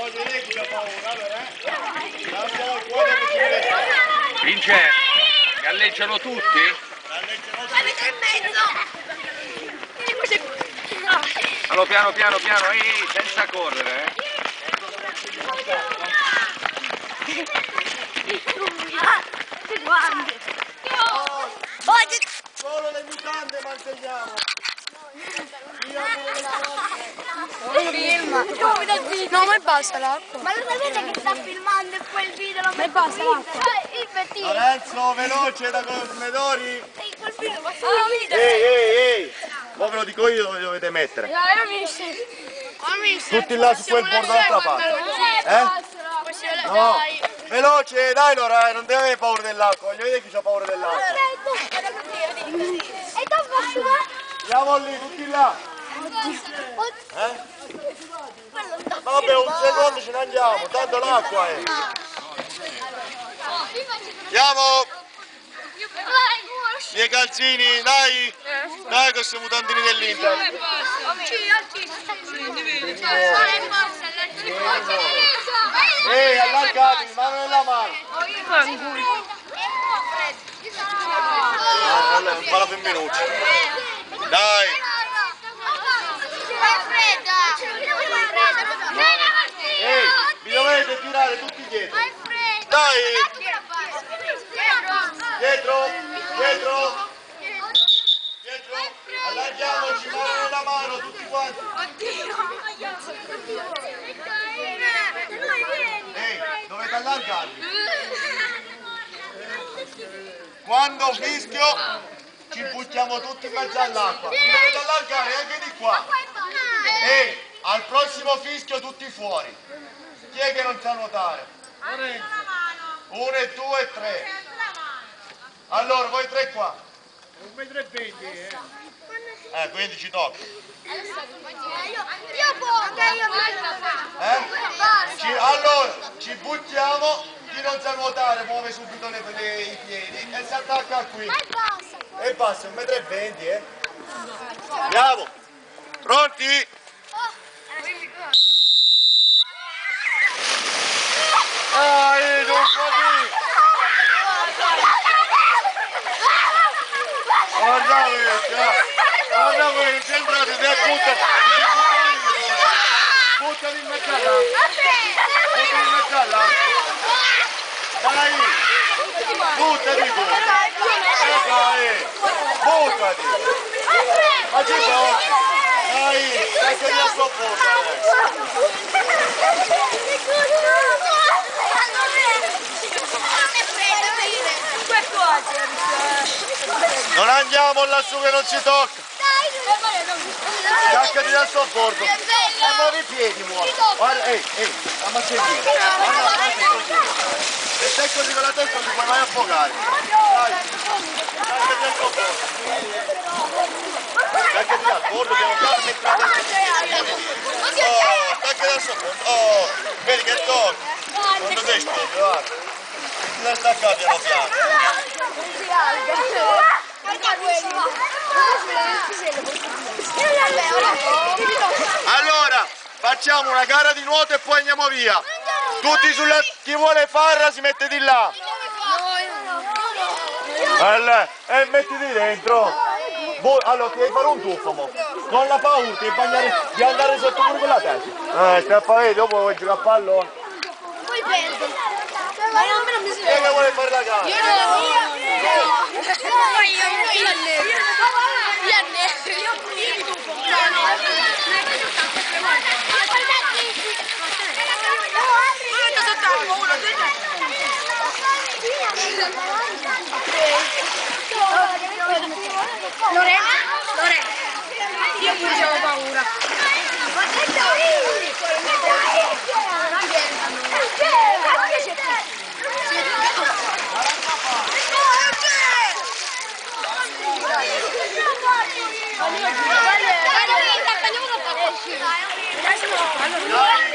Voglio chi paura, eh? Lasciamo il cuore che ci vede. Vince, galleggiano tutti? Avete in mezzo! Allora piano piano piano, ehi, senza correre, eh. Guardi! Solo le mutande manteniamo. Filma! No, ma basta l'acqua. Ma lo sapete che sta filmando e quel video lo metto basta l'acqua. Il pettino. Lorenzo, veloce da Cosmedori. Sì, quel video la vita. Ehi, ehi, ehi. Poi ve lo dico io dove dovete mettere. Tutti là su quel bordo dall'altra parte. Eh? No. Veloce, dai Lora, non deve avere paura dell'acqua. Voglio vedere chi ha paura dell'acqua. E dopo Andiamo lì, tutti là. Eh? Vabbè, un secondo ce ne andiamo, tanto l'acqua è. Andiamo! Miei calzini, dai! Dai queste mutandine dell'Inter! Ehi, allargatevi, mano nella mano! Allora, Falla benvenuti! Dai! Ehi, vi dovete tirare tutti dietro! Dai! Dietro! Dietro! Dietro! Allarghiamoci, mano nella mano, tutti quanti! Ehi, dovete allargarvi! Quando fischio ci buttiamo tutti in mezzo all'acqua! Vi dovete allargare anche di qua! Ehi, al prossimo fischio tutti fuori! Chi è che non sa nuotare? Uno e due e tre! Allora, voi tre qua! Eh, quindi ci tocca! Io posso, io Eh? Ci- allora, ci buttiamo, chi non sa nuotare muove subito le- le- i piedi e si attacca qui. E basta, un metro e venti, eh. Andiamo. Pronti? Dai, non così. Guarda questo, eh. guarda questo, entrate, te butta, buttali in mezzo là, buttali in mezzo là. Dai, buttati tu. Eh, dai, buttati. Ma ci tocchi. Dai, dai che io sto fuori. Non andiamo lassù che non ci tocca. Caccati dal sobbordo. E muovi i piedi, muovi. Guarda, ehi, ehi, macchina. Guarda, guarda così. Se così con la testa non ti puoi mai affogare. Dai, caccati dal sobbordo. Caccati dal bordo, piano piano, metti la testa. Oh, stacca dal sobbordo. Oh, vedi che tocca. Sei steso, guarda. Non stacca piano piano. Allora, facciamo una gara di nuoto e poi andiamo via. Tutti sulla... Chi vuole farla si mette di là. Allora, e mettiti dentro. Voi- allora, ti devi fare un tuffo, mo. Non la paura, devi, bagnare, devi andare sotto pure con la testa. Eh, vedi, dopo vuoi giocare a pallone. Poi perdo. Ma non non mi Chi è che vuole fare la gara? Lorenzo, Lorenzo, io pure ho paura. Gracias.